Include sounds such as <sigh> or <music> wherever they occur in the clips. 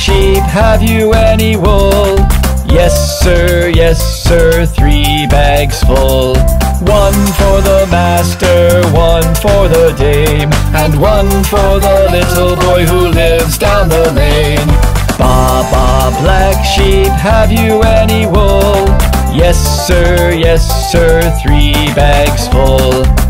Sheep, have you any wool? Yes, sir, yes, sir, three bags full. One for the master, one for the dame, and one for the little boy who lives down the lane. Baba, black sheep, have you any wool? Yes, sir, yes, sir, three bags full.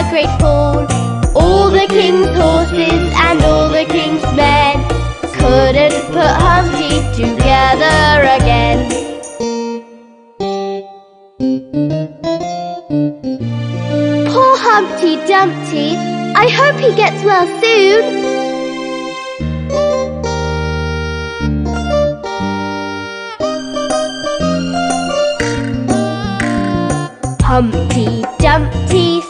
a great. All the king's horses and all the king's men couldn't put Humpty together again. Poor Humpty Dumpty. I hope he gets well soon. Humpty Dumpty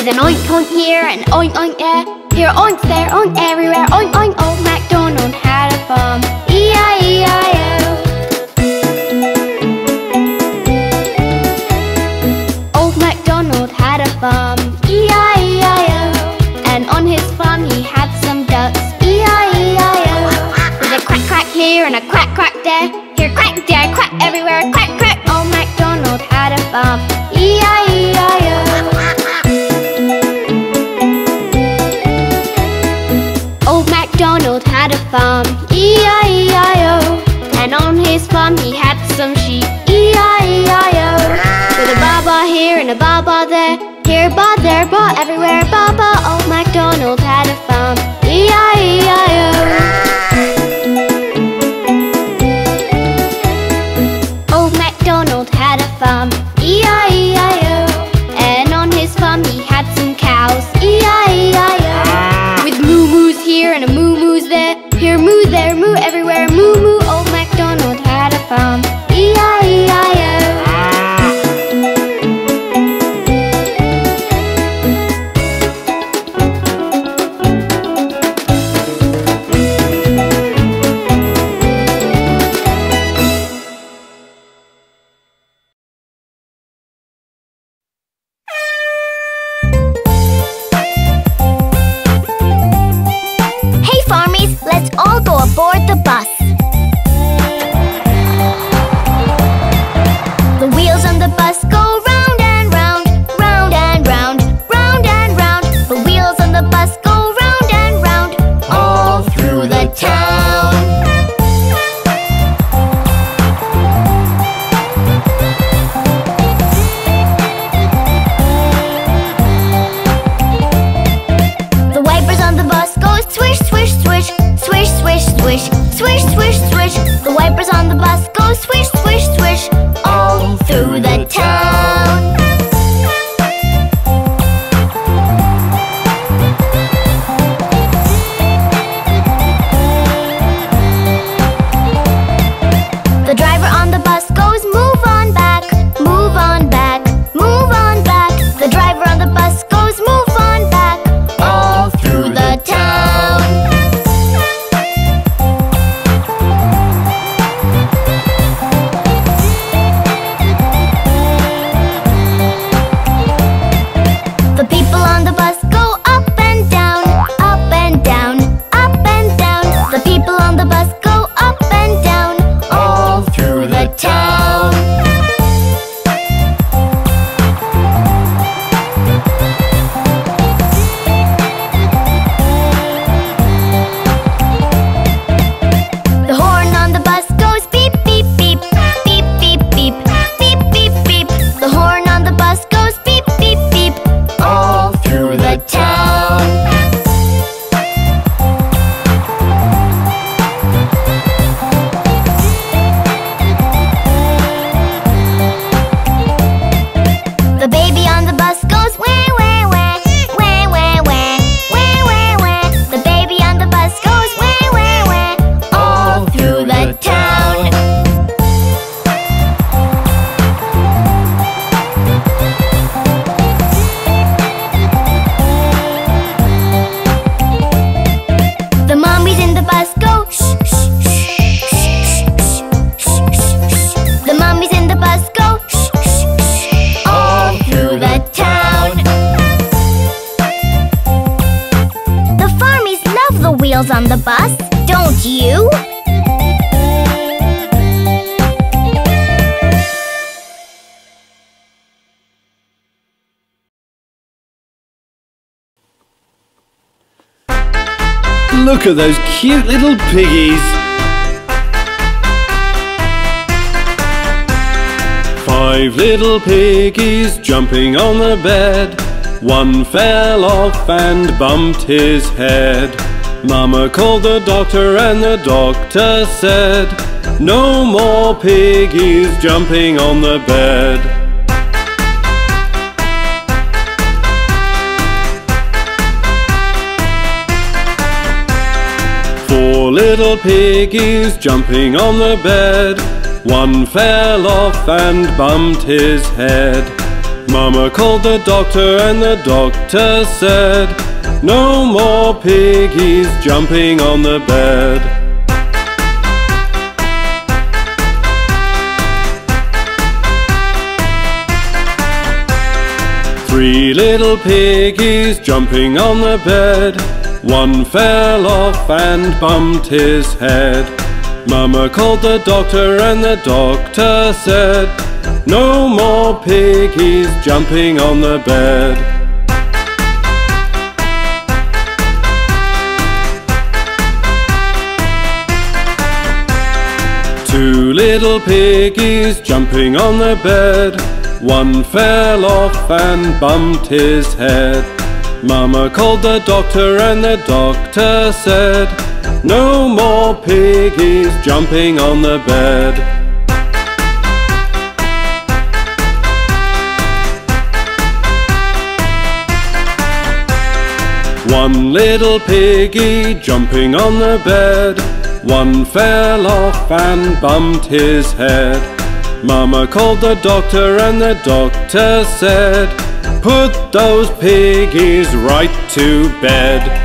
With an oink oink here and oink oink there, here oink there, oink everywhere, oink oink. Old MacDonald had a farm, E-I-E-I-O. Old MacDonald had a farm, E-I-E-I-O. And on his farm he had some ducks, E-I-E-I-O. With a quack quack here and a quack quack there, here quack there, quack everywhere, quack quack. Old MacDonald had a farm, farm he had some sheep, E-I-E-I-O. With a baba here and a baba there, here ba there ba everywhere baba. Old MacDonald had a farm, E-I-E-I-O. Look at those cute little piggies. Five little piggies jumping on the bed. One fell off and bumped his head. Mama called the doctor and the doctor said, No more piggies jumping on the bed. Little piggies jumping on the bed. One fell off and bumped his head. Mama called the doctor and the doctor said, No more piggies jumping on the bed. Three little piggies jumping on the bed. One fell off and bumped his head. Mama called the doctor and the doctor said, No more piggies jumping on the bed. Two little piggies jumping on the bed. One fell off and bumped his head. Mama called the doctor and the doctor said, No more piggies jumping on the bed. One little piggy jumping on the bed. One fell off and bumped his head. Mama called the doctor and the doctor said, Put those piggies right to bed.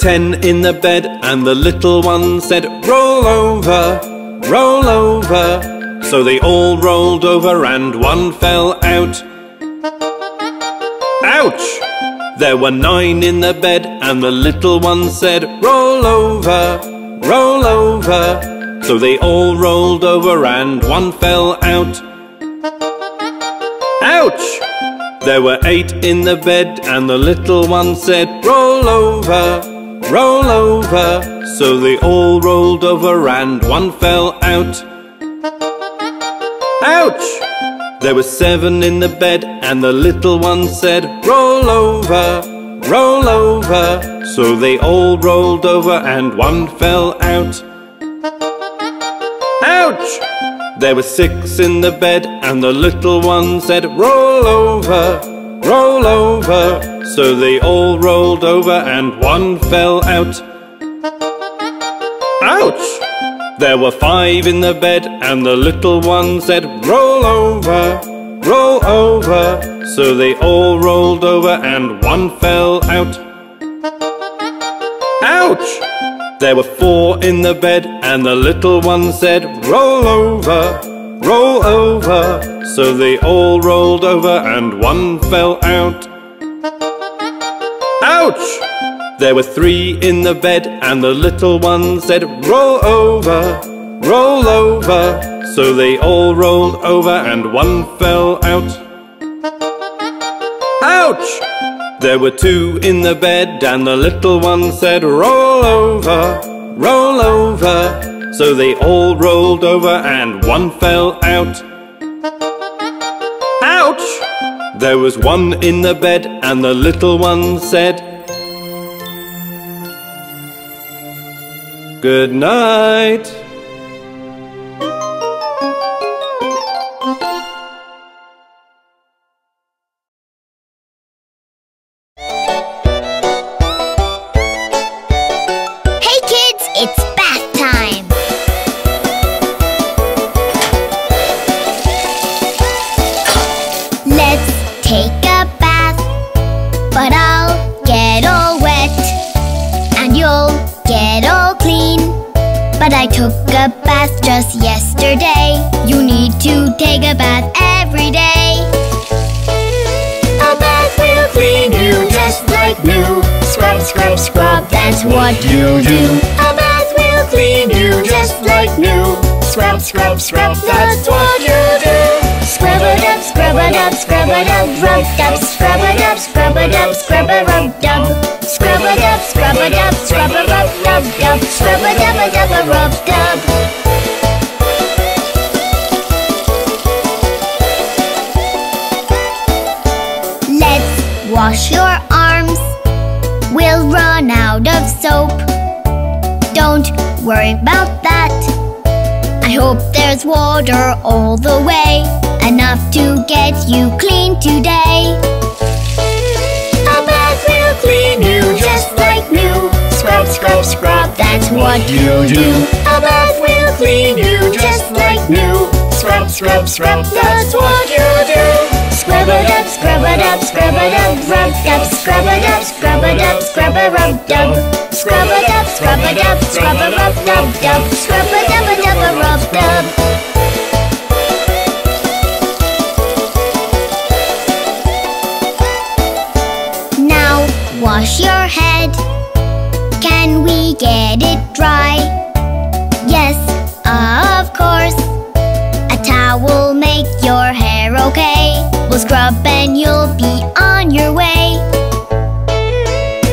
Ten in the bed, and the little one said, Roll over, roll over. So they all rolled over and one fell out. Ouch! There were nine in the bed and the little one said, roll over, roll over. So they all rolled over and one fell out. Ouch! There were eight in the bed and the little one said, roll over, roll over. So they all rolled over and one fell out. Ouch! There were seven in the bed and the little one said, roll over, roll over. So they all rolled over and one fell out. Ouch! There were six in the bed and the little one said, roll over, roll over. So they all rolled over and one fell out. Ouch! There were five in the bed and the little one said, roll over, roll over. So they all rolled over and one fell out. Ouch! There were four in the bed and the little one said, roll over, roll over. So they all rolled over and one fell out. Ouch! There were three in the bed and the little one said, roll over, roll over. So they all rolled over and one fell out. Ouch! There were two in the bed and the little one said, roll over, roll over. So they all rolled over and one fell out. Ouch! There was one in the bed and the little one said, Good night. What you do. A bath will clean you just like new. Scrub, scrub, scrub, that's what you do. Scrub it up, scrub it up, scrub it up, rub dub, scrub it up, scrub it up, scrub it rub dub. Scrub it up, scrub it up, scrub it rub rub dub, scrub it up, a dub, a rub dub. Let's wash your arms. We'll run out of soap. Don't worry about that. I hope there's water all the way, enough to get you clean today. A bath will clean you just like new. Scrub, scrub, scrub, that's what you do. A bath will clean you just like new. Scrub, scrub, scrub, that's what you do. Scrub it up, scrub it up, scrub it up, rub dub, scrub it up, scrub it up, scrub it rub dub. Scrub it up, scrub it up, scrub it rub rub dub, scrub it up, a dub, a rub dub. Now wash your head. Can we get it dry? Yes, of course. A towel make your hair okay. We'll scrub and you'll be on your way.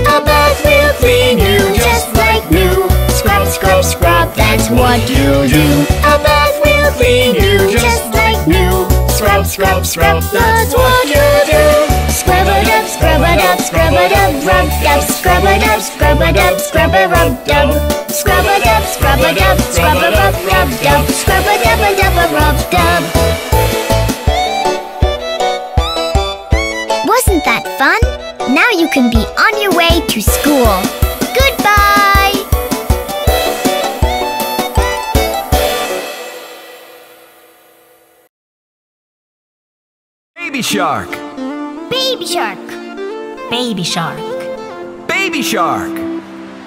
A bath will clean you just like new. Scrub, scrub, scrub, that's what you do. A bath will clean you just like new. Scrub, scrub, scrub, that's what you do. Scrub it up, scrub it up, scrub it up, rub dub, scrub it up, scrub it up, scrub it rub dub. Scrub it up, scrub it up, scrub it up, rub dub, scrub it up, a dub, a rub dub. You can be on your way to school. Goodbye! Baby shark. Baby shark. Baby shark. Baby shark.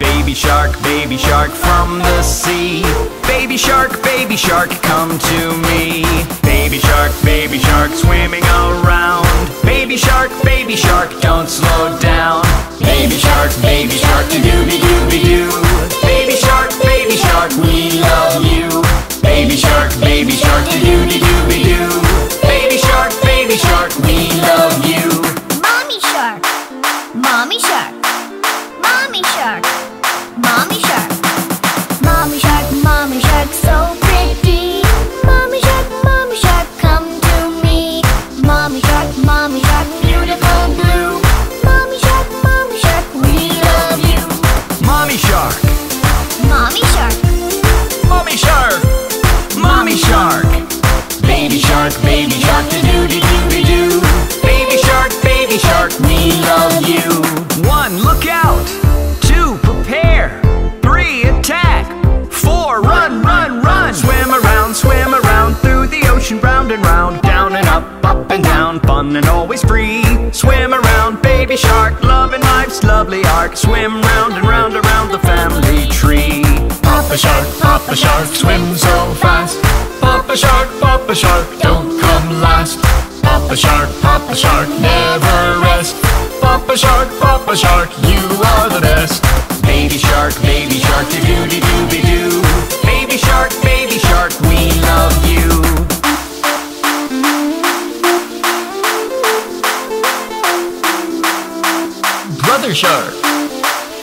Baby shark, baby shark from the sea. Baby shark, baby shark, come to me. Baby shark, baby shark, swimming around. Baby shark, baby shark, don't slow down. Baby shark, baby shark, do dooby dooby doo. Baby shark, baby shark, we love you. Baby shark, baby shark, do dooby dooby doo. Baby shark, baby shark, we love you. Ocean, round and round, down and up, up and down, fun and always free. Swim around, baby shark, loving life's lovely arc. Swim round and round around the family tree. Papa shark, Papa shark, swim so fast. Papa shark, Papa shark, don't come last. Papa shark, Papa shark, never rest. Papa shark, Papa shark, you are the best. Baby shark, baby shark, do dooby dooby doo. Baby shark, baby shark, we love you. Brother shark,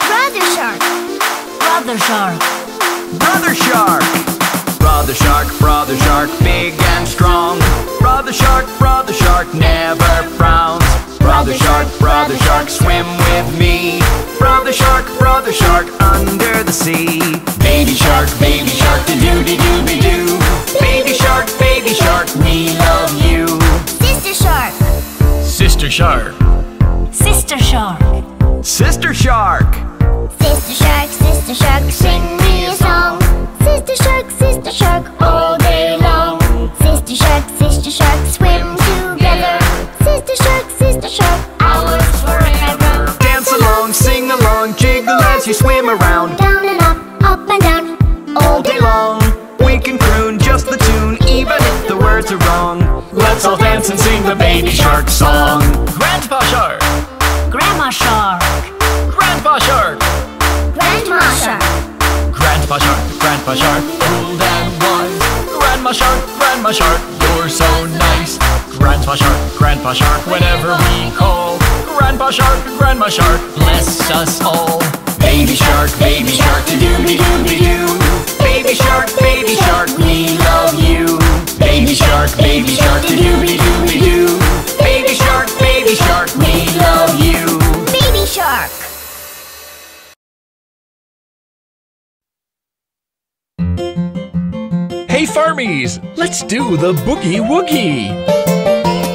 Brother shark. Brother shark. brother shark. Brother shark, brother shark, big and strong. Brother shark, brother shark, never frowns. Brother shark, brother shark, swim with me. Brother shark, brother shark, under the sea. Baby shark, baby shark, do dooby dooby doo. Baby shark, baby shark, we love you. Sister shark. Sister shark, Sister shark. Sister shark. Sister shark, sister shark, sing me a song. Sister shark, sister shark, all day long. Sister shark, sister shark, swim together. Sister shark, sister shark, ours forever. Dance along, sing along, jiggle as you swim around. Down and up, up and down, all day long. We can croon just the tune, even if the words are wrong. Let's all dance and sing the baby shark song. Grandpa shark, grandpa shark, old and wise. Grandma shark, grandma shark, you're so nice. Grandpa shark, grandpa shark, whenever we call. Grandpa shark, grandma shark, bless us all. Baby shark, baby shark, do dooby dooby doo. Farmies, let's do the boogie woogie.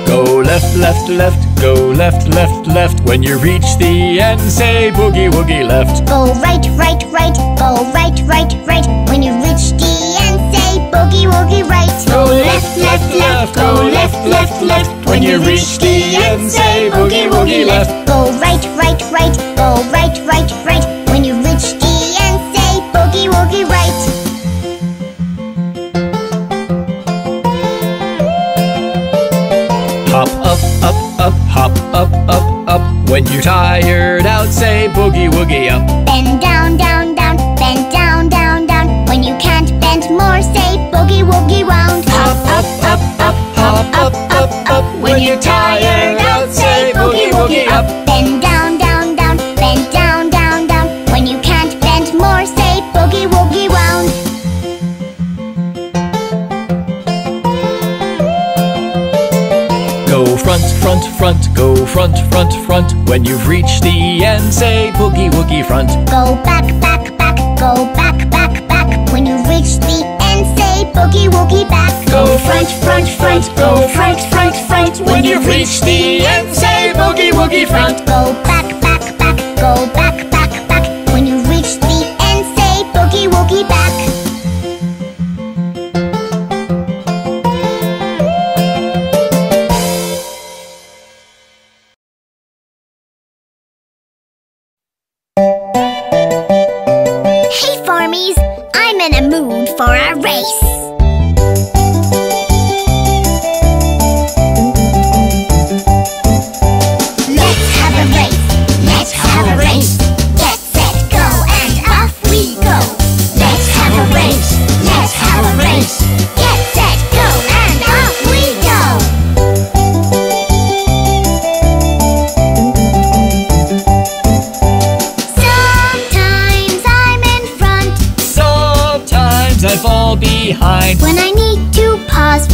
Go left, left, left, go left, left, left. When you reach the end, say boogie woogie left. Go right, right, right, go right, right, right. When you reach the end, say boogie woogie right. Go left, left, left, go left, left, left. When you reach the end, say boogie woogie left. Go right, right, right, go right, right, right. When you're tired out, say boogie woogie up. Bend down, down, down, bend down, down, down. When you can't bend more, say boogie woogie round. Hop up, up, up, hop up, up, up. When you're tired out, say boogie woogie up. Bend down, down, front, front, go front, front, front. When you've reached the end, say boogie woogie front. Go back, back, back, go back, back, back. When you reach the end, say boogie woogie back. Go front, front, front, go front, front, front. When you've reached the end, say boogie woogie front. Go back, back, back, go back. for our race.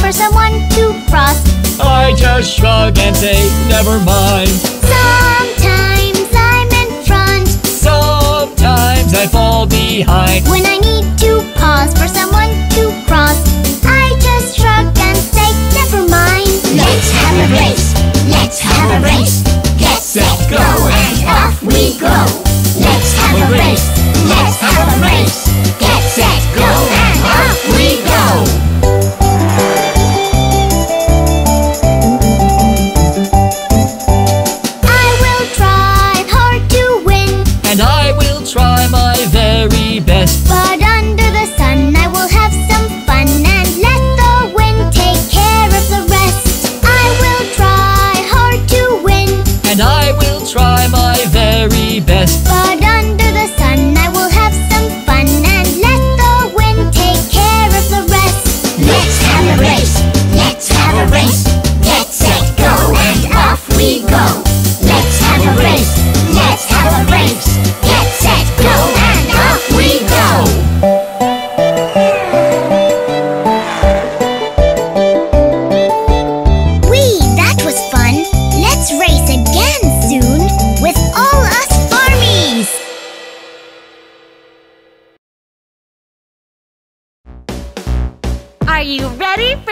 for someone to cross. I just shrug and say, never mind. Sometimes I'm in front. Sometimes I fall behind. When I need to pause for someone to cross, I just shrug and say, never mind. Let's have a race. Let's have a race. Get set, go, and off we go. Let's have a race. best.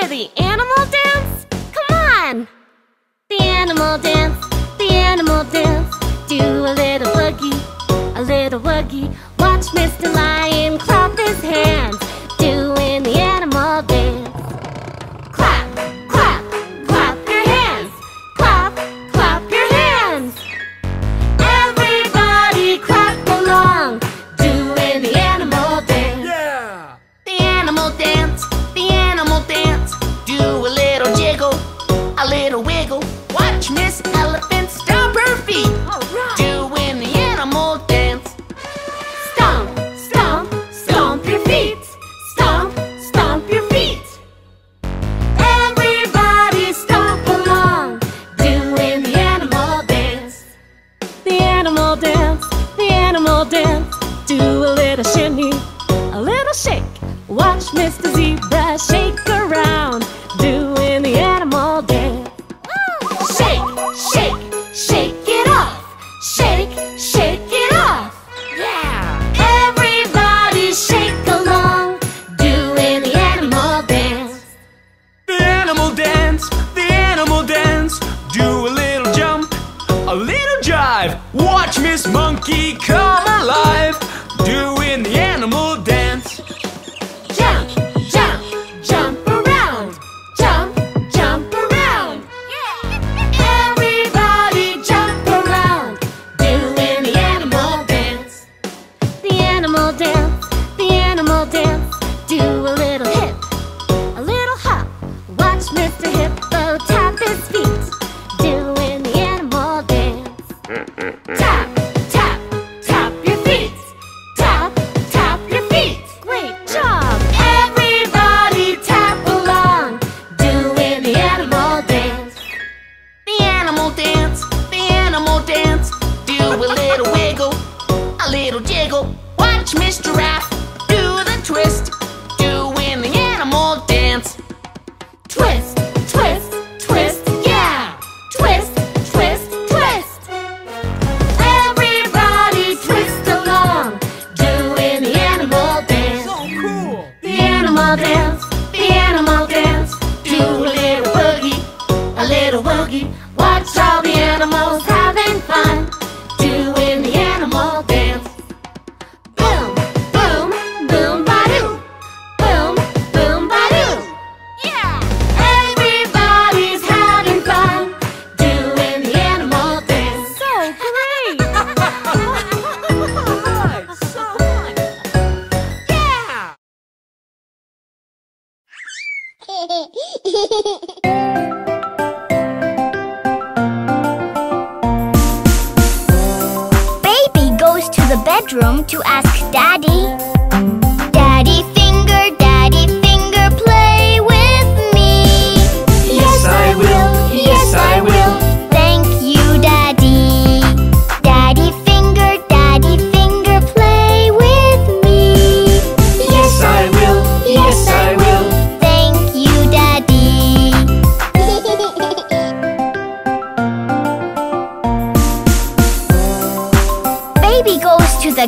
the animal dance? Come on! The animal dance, the animal dance. Do a little woogie, a little woogie. Watch Mr. Lion clap his hands.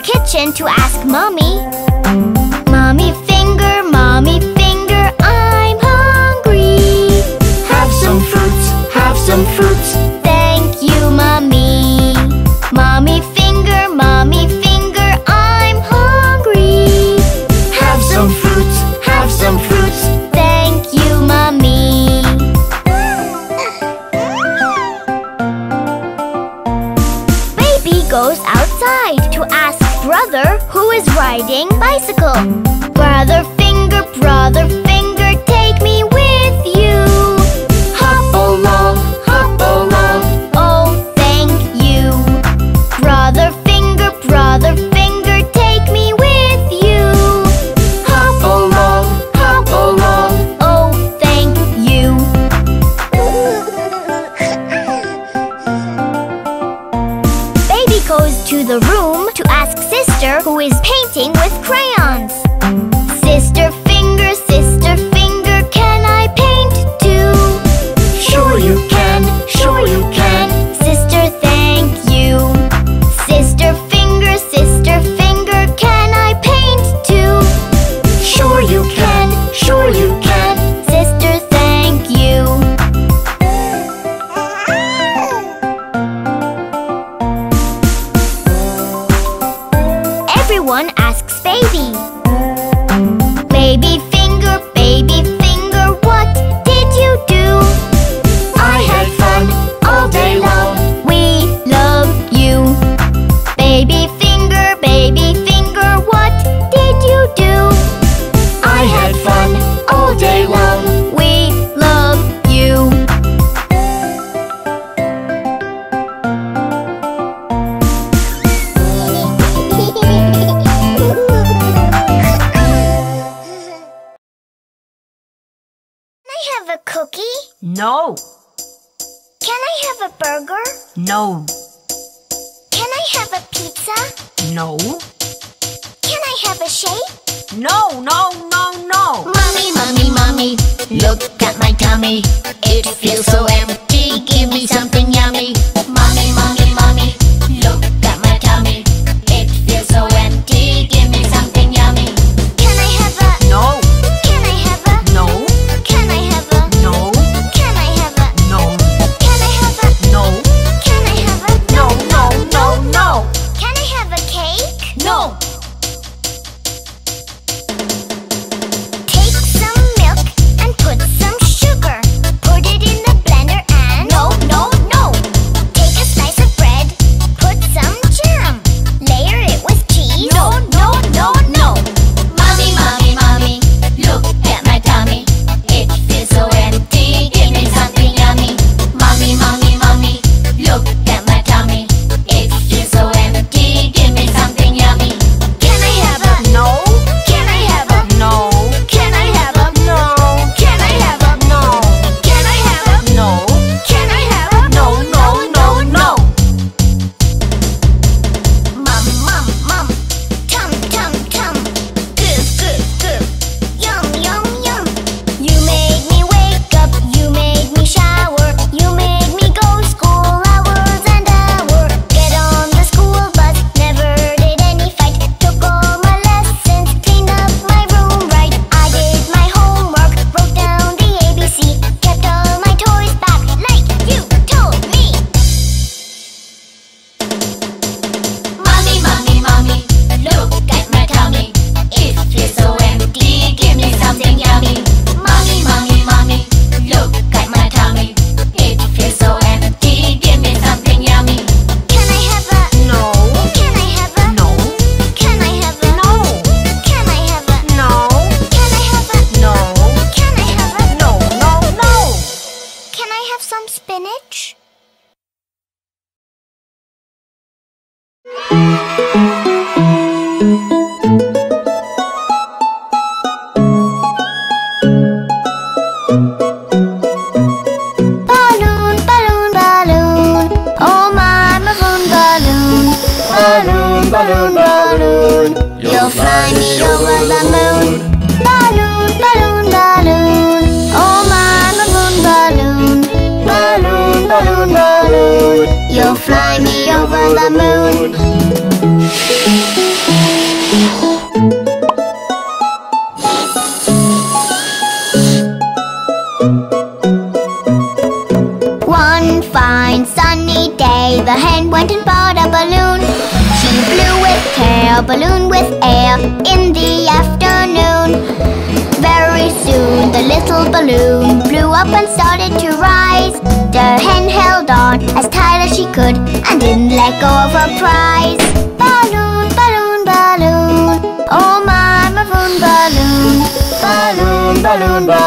kitchen to ask Mommy. No. Can I have a pizza? No. Can I have a shake? No, no, no, no. Mommy, mommy, mommy, look at my tummy. It feels so empty.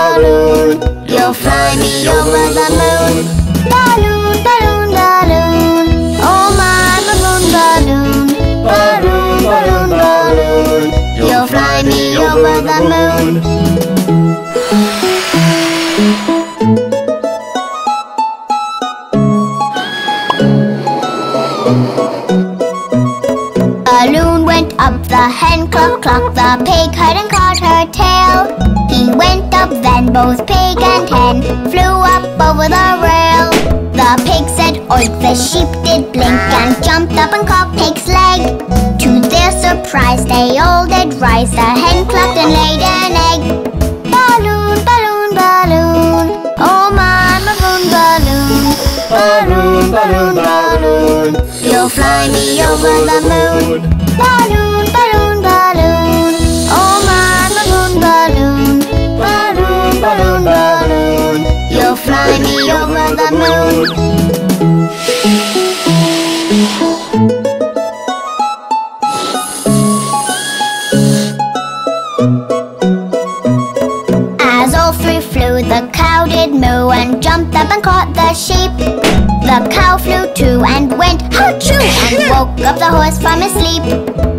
Balloon, balloon. You'll fly me over the moon. Balloon, balloon, balloon. Oh my maroon balloon. Balloon, balloon, balloon. You'll fly me over the moon. Balloon went up, the hen cluck cluck, the pig heard and both pig and hen flew up over the rail. The pig said oink, the sheep did blink and jumped up and caught pig's leg. To their surprise, they all did rise. The hen clucked and laid an egg. Balloon, balloon, balloon, oh my maroon balloon. Balloon, balloon, balloon, you'll fly me over the moon. Balloon, balloon, Balloon, balloon, you'll fly me over the moon. As all three flew, the cow did moo and jumped up and caught the sheep. The cow flew too and went hachoo and <laughs> woke up the horse from his sleep.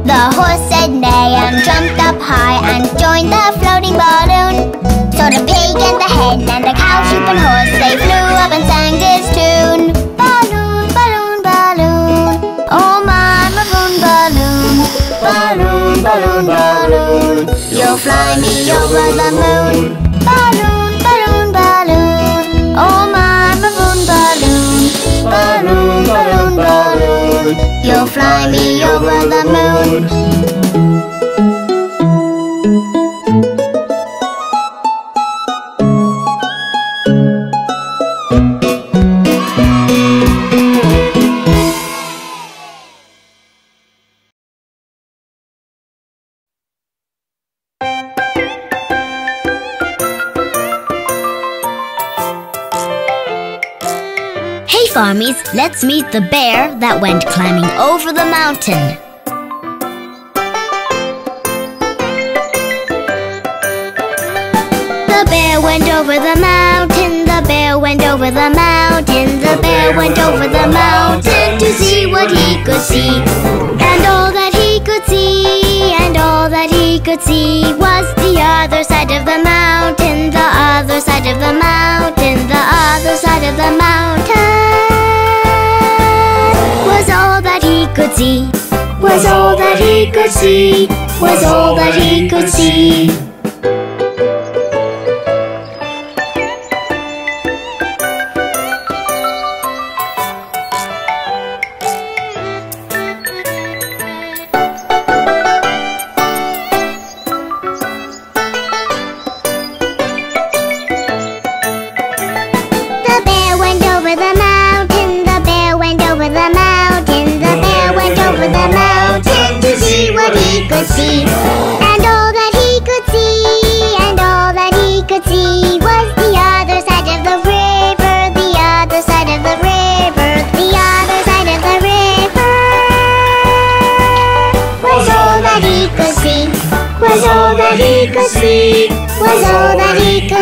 The horse said nay and jumped up high and joined the floating balloon. So the pig and the hen and the cow, sheep and horse they flew up and sang this tune. Balloon, balloon, balloon, oh my maroon balloon. Balloon, balloon, balloon, you'll fly me over the moon. Balloon, balloon, balloon, oh my maroon balloon. Balloon, balloon, balloon, you'll fly me over the moon. Let's meet the bear that went climbing over the mountain. The bear went over the mountain, the bear went over the mountain, the bear went over the mountain to see what he could see. And all that he could see, and all that he could see was the other side of the mountain, the other side of the mountain, the other side of the mountain. Was all that he could see, was all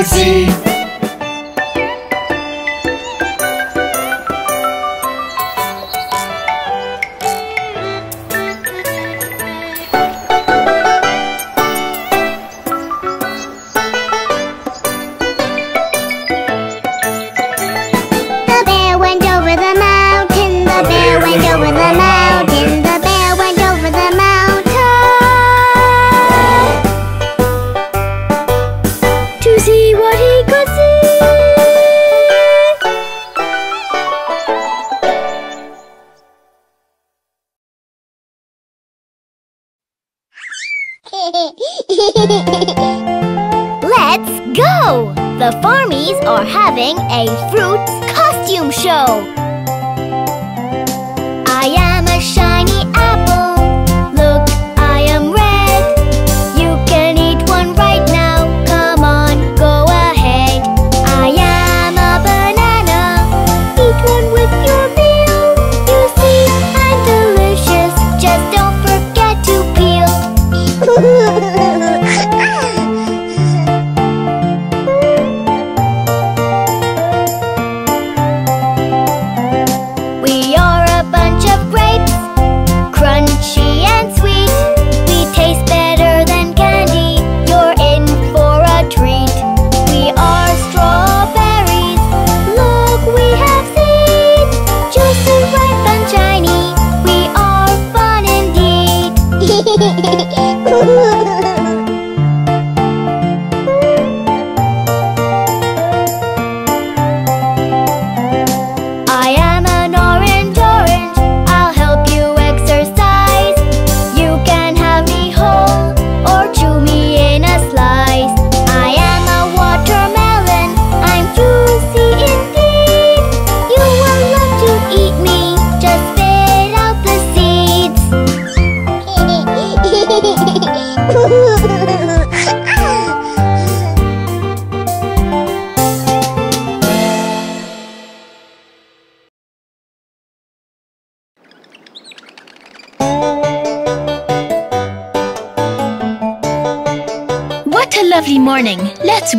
see.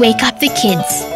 wake up the kids.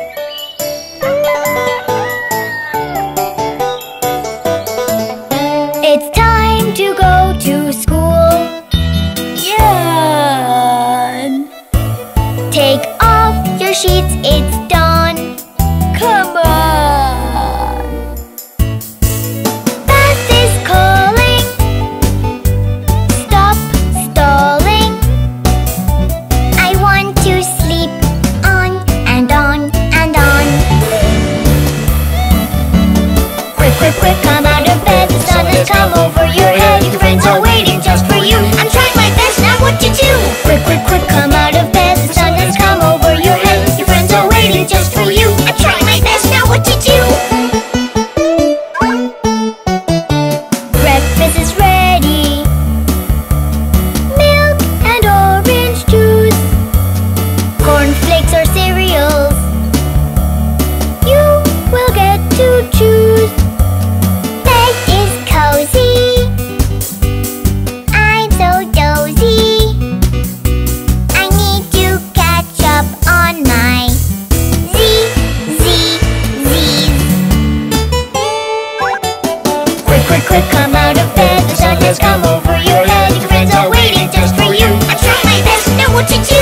come out of bed. The sun has come over your head. Your friends are waiting just for you. I try my best, Now what to do.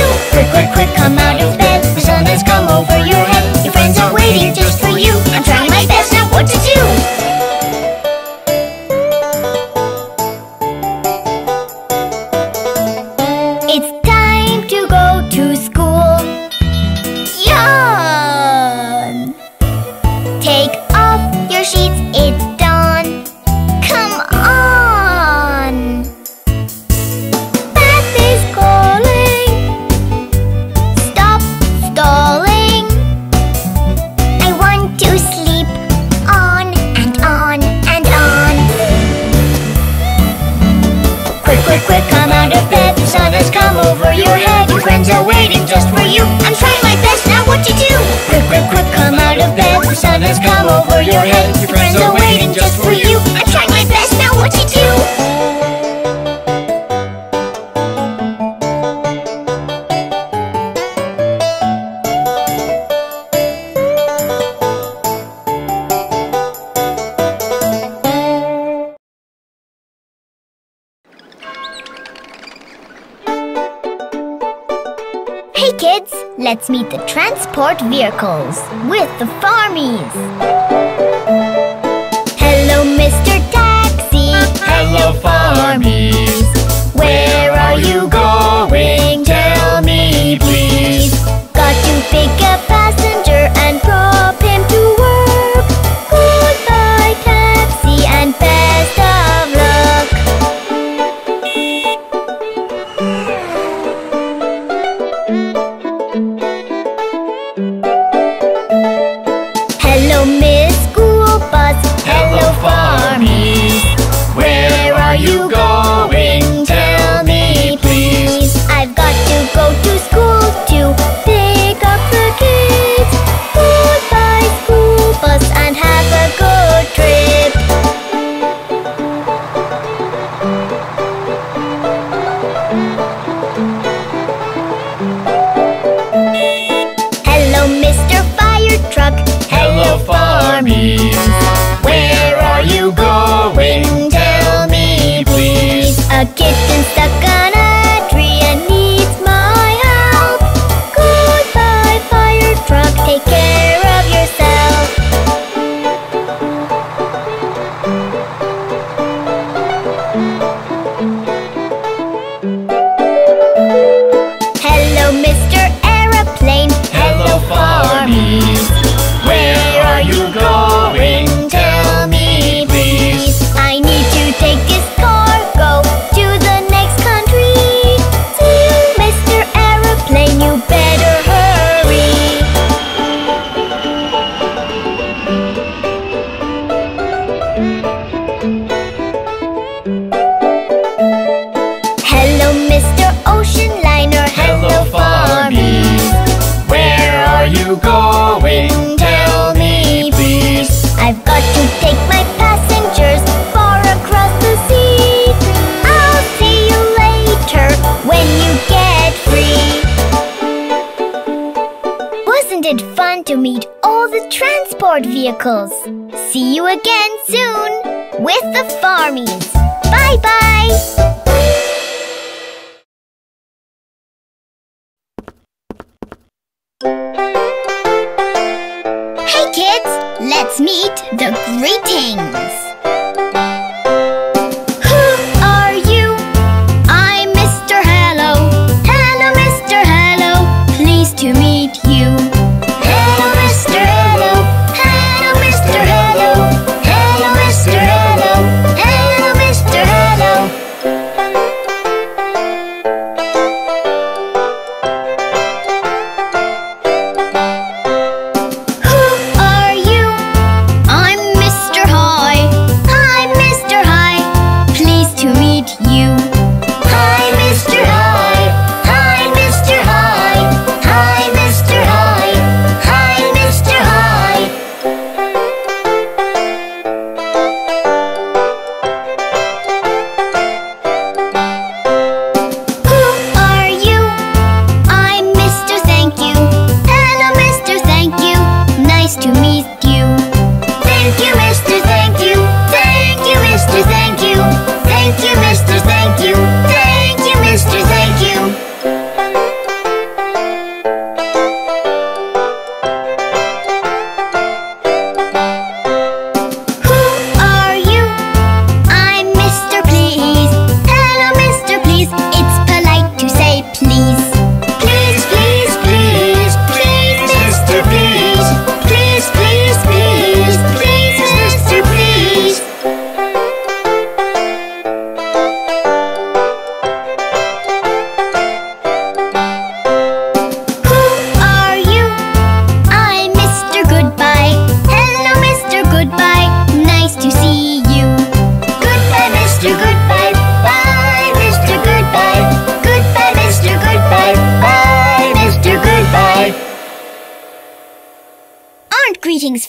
you Let's meet the greetings.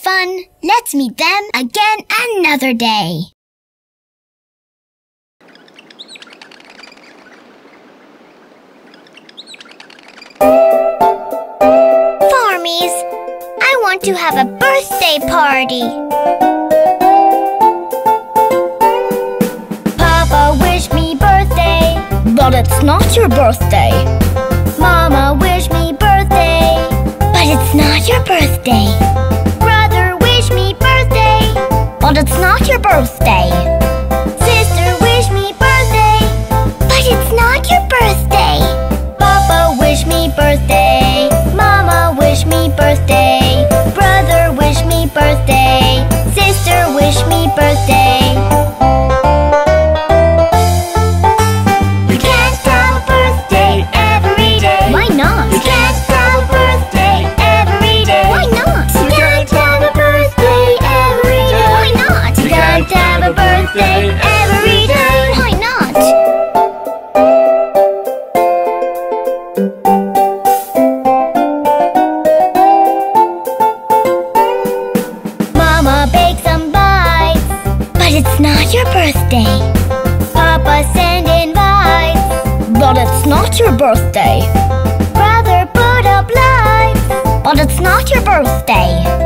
fun. Let's meet them again another day. Farmees, I want to have a birthday party. Papa wish me birthday, But it's not your birthday. Mama, wish me birthday. But it's not your birthday out it's not your birthday. Sister wish me birthday, but it's not your birthday. Papa wish me birthday, Mama wish me birthday, Brother wish me birthday, Sister wish me birthday. birthday every day. Why not? Mama baked some bites, but it's not your birthday. Papa sent invites, but it's not your birthday. Brother put up lights, but it's not your birthday.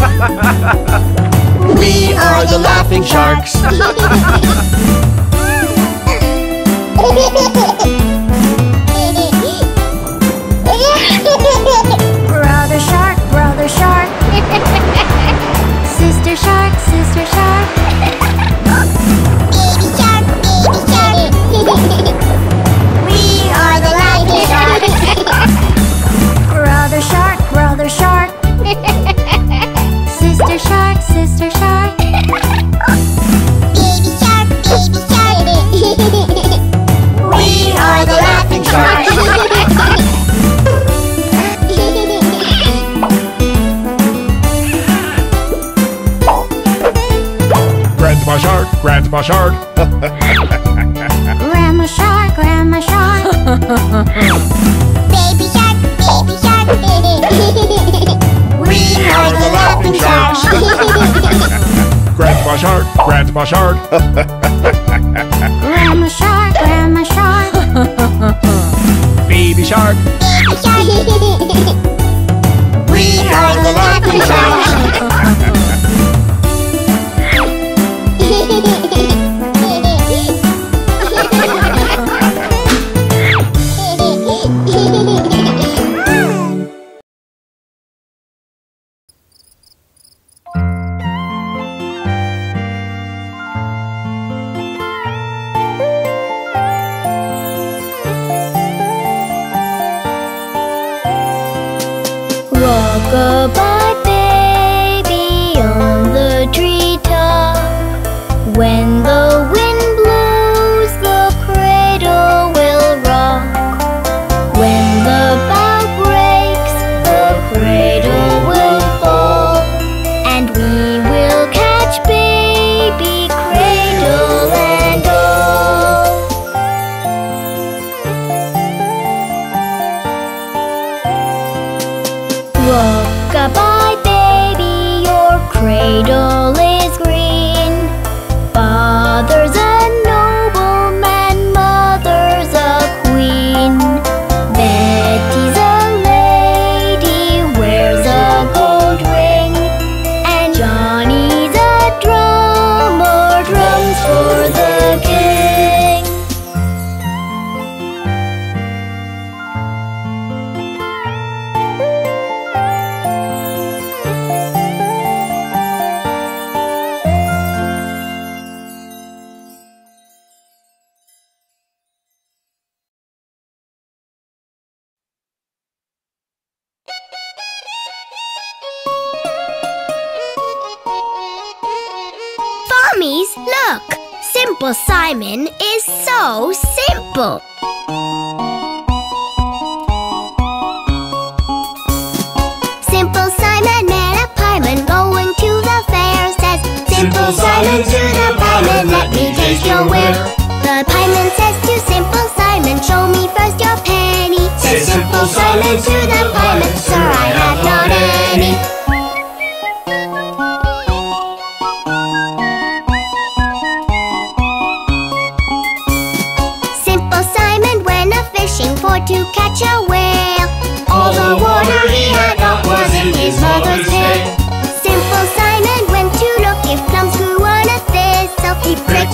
<laughs> we are the laughing sharks. <laughs> <laughs> Shark, Grandma Shark. grandma Shark, Grandma Shark. <laughs> baby Shark, Baby Shark. <laughs> we are the laughing sharks. <laughs> grandma Shark, Grandma Shark. grandma Shark, Grandma Shark. baby Shark. Baby Shark.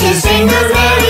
to sing the